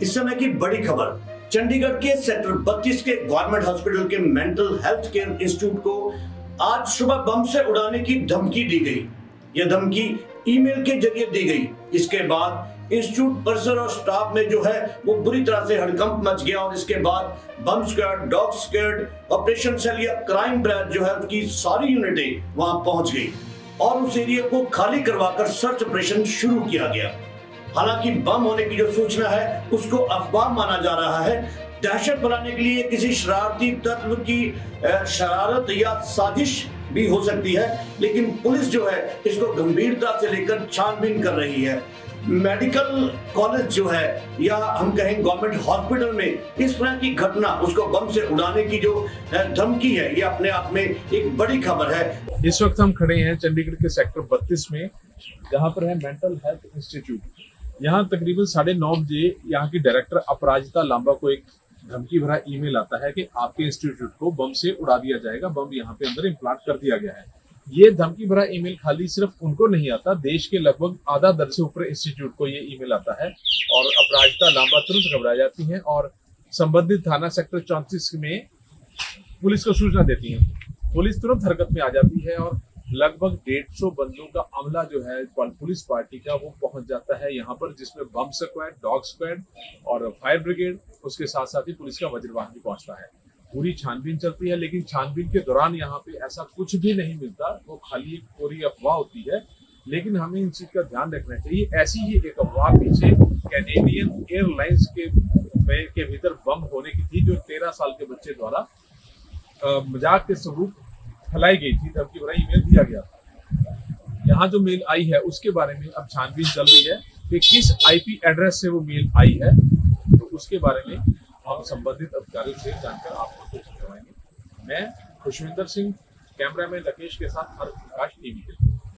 इस समय की बड़ी खबर, चंडीगढ़ के सेक्टर 32 के गवर्नमेंट हॉस्पिटल के मेंटल हेल्थ केयर इंस्टीट्यूट को आज सुबह बम से उड़ाने की धमकी दी गई। यह धमकी ईमेल के ज़रिए दी गई। इसके बाद इंस्टीट्यूट परिसर और स्टाफ में जो है, वो बुरी तरह से हड़कंप मच गया और इसके बाद bomb squad, dog squad, operation cell या क्राइम ब्रांच जो है उसकी सारी यूनिटें वहाँ पहुँच गई और उस एरिया को खाली करवाकर सर्च ऑपरेशन शुरू किया गया। हालाँकि बम होने की जो सूचना है, उसको अफवाह माना जा रहा है। दहशत बनाने के लिए किसी शरारती तत्व की शरारत या साजिश भी हो सकती है, लेकिन पुलिस जो है, इसको गंभीरता से लेकर छानबीन कर रही है। मेडिकल कॉलेज जो है, या हम कहें गवर्नमेंट हॉस्पिटल में, इस तरह की घटना, उसको बम से उड़ाने की जो धमकी है, ये अपने आप में एक बड़ी खबर है। इस वक्त हम खड़े हैं चंडीगढ़ के सेक्टर 32 में, जहाँ पर है मेंटल हेल्थ इंस्टीट्यूट। यहाँ तकरीबन साढ़े नौ बजे यहाँ की डायरेक्टर अपराजिता लांबा को एक धमकी भरा ईमेल आता है कि आपके इंस्टीट्यूट को बम से उड़ा दिया जाएगा, बम यहाँ पे अंदर इम्प्लांट कर दिया गया है। ये धमकी भरा ईमेल खाली सिर्फ़ उनको नहीं आता, देश के लगभग आधा दर से ऊपर इंस्टीट्यूट को ये ईमेल आता है और अपराजिता लांबा तुरंत घबरा जाती है और संबंधित थाना सेक्टर चौंतीस में पुलिस को सूचना देती है। पुलिस तुरंत हरकत में आ जाती है और लगभग डेढ़ सौ बंदों का अमला जो है पुलिस पार्टी का वो पहुँच जाता है यहाँ पर, जिसमें बम स्क्वाड, डॉग स्क्वाड और फायर ब्रिगेड, उसके साथ साथ ही पुलिस का वज्रवाहन भी पहुँचता है। पूरी छानबीन चलती है, लेकिन छानबीन के दौरान यहाँ पे ऐसा कुछ भी नहीं मिलता, वो खाली एक पूरी अफवाह होती है, लेकिन हमें इन चीज़ का ध्यान रखना चाहिए। ऐसी ही एक अफवाह पीछे कैनेडियन एयरलाइंस के के भीतर बम होने की थी, जो तेरह साल के बच्चे द्वारा मज़ाक के स्वरूप फैलाई गई थी धमकी भरा ईमेल दिया गया था। यहाँ जो मेल आई है, उसके बारे में अब छानबीन चल रही है कि किस आईपी एड्रेस से वो मेल आई है। तो उसके बारे में हम संबंधित अधिकारियों से जानकर आपको सूचित करवाएँगे। मैं खुशविंदर सिंह कैमरा में लकेश के साथ हर प्रकाश टीवी के लिए।